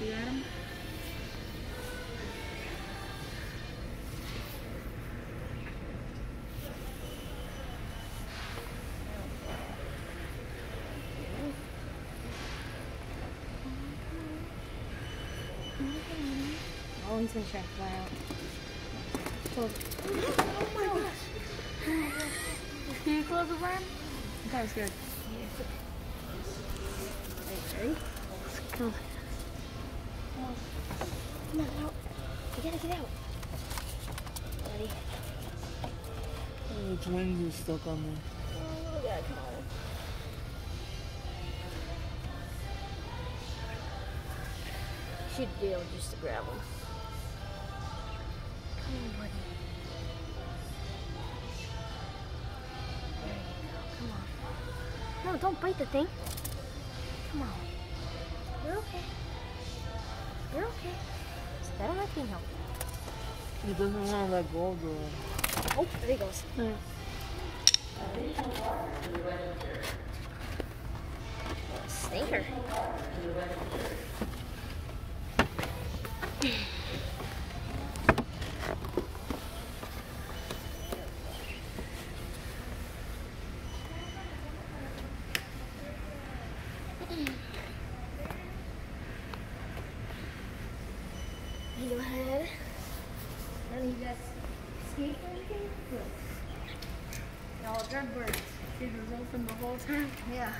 You got him? Oh, he's gonna try to fly out. Close. Oh my gosh. Can you close the frame? I'm kind of scared. Ready? Come on. Come on. Come out. You gotta get out. Ready? Oh, its wings are stuck on there. Oh, God, come on. Should be able just to grab him. Come on, buddy. There you go. Come on. No, don't bite the thing. Come on. You're okay. You're okay. It's better not being helped. He doesn't want to let go of the. Oh, there he goes. Stinker. You go ahead. Of you skate or anything? Good. Y'all are birds. Did was open the whole time. Yeah.